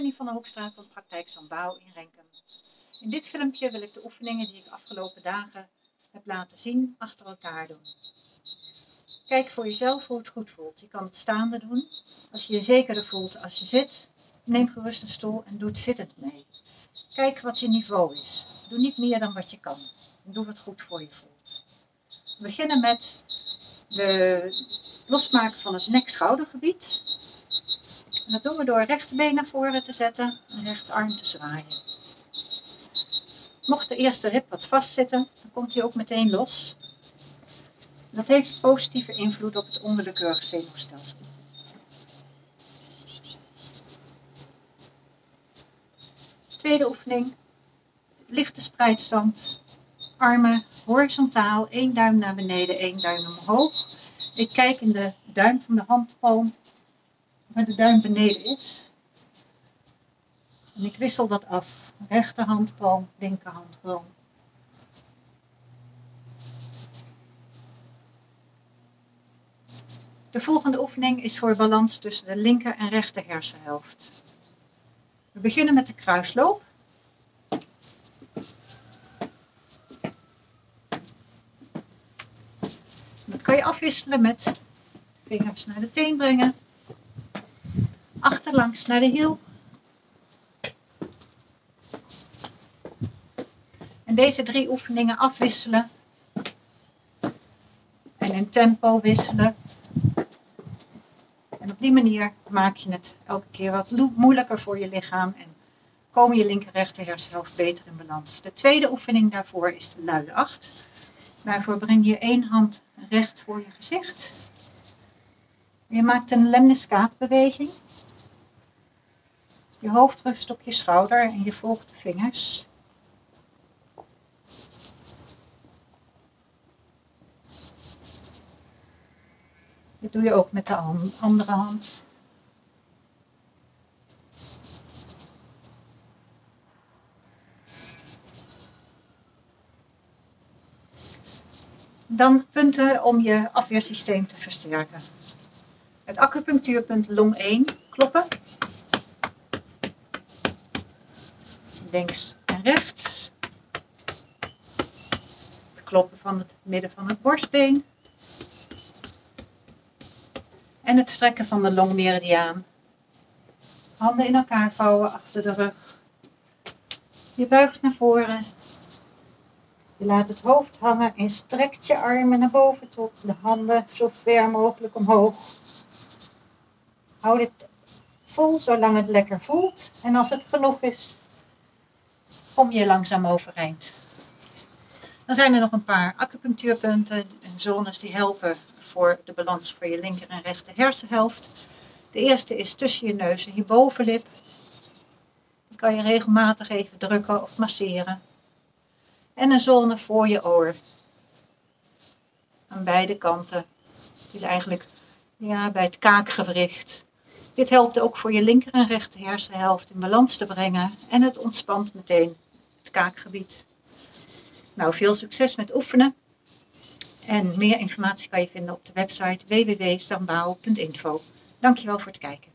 Van de Hoekstraat van Praktijk Sambouw in Renkum. In dit filmpje wil ik de oefeningen die ik afgelopen dagen heb laten zien achter elkaar doen. Kijk voor jezelf hoe het goed voelt. Je kan het staande doen. Als je je zekerder voelt als je zit, neem gerust een stoel en doe het zittend mee. Kijk wat je niveau is. Doe niet meer dan wat je kan. En doe wat goed voor je voelt. We beginnen met de losmaken van het nek-schoudergebied. Dat doen we door rechterbeen naar voren te zetten en rechterarm te zwaaien. Mocht de eerste rib wat vastzitten, dan komt hij ook meteen los. Dat heeft positieve invloed op het onwillekeurige zenuwstelsel. Tweede oefening, lichte spreidstand. Armen horizontaal, één duim naar beneden, één duim omhoog. Ik kijk in de duim van de handpalm waar de duim beneden is. En ik wissel dat af. Rechterhandpalm, linkerhandpalm. De volgende oefening is voor balans tussen de linker en rechter hersenhelft. We beginnen met de kruisloop. Dat kan je afwisselen met vingers naar de teen brengen, achterlangs naar de hiel. En deze drie oefeningen afwisselen en in tempo wisselen. En op die manier maak je het elke keer wat moeilijker voor je lichaam en komen je linker rechter hersenhelft beter in balans. De tweede oefening daarvoor is de luide acht. Daarvoor breng je één hand recht voor je gezicht. Je maakt een lemniscaatbeweging. Je hoofd rust op je schouder en je volgt de vingers. Dit doe je ook met de andere hand. Dan punten om je afweersysteem te versterken. Het acupunctuurpunt long 1 kloppen. Links en rechts. Het kloppen van het midden van het borstbeen. En het strekken van de longmeridiaan. Handen in elkaar vouwen achter de rug. Je buigt naar voren je laat het hoofd hangen en strekt je armen naar boven toe. De handen zo ver mogelijk omhoog. Houd het vol zolang het lekker voelt. En als het genoeg is, kom je langzaam overeind. Dan zijn er nog een paar acupunctuurpunten en zones die helpen voor de balans voor je linker en rechter hersenhelft. De eerste is tussen je neus en je bovenlip. Die kan je regelmatig even drukken of masseren en een zone voor je oor. Aan beide kanten. Het is eigenlijk ja, bij het kaakgewricht. Dit helpt ook voor je linker en rechter hersenhelft in balans te brengen en het ontspant meteen het kaakgebied. Nou, veel succes met oefenen. En meer informatie kan je vinden op de website www.stambouw.info. Dankjewel voor het kijken.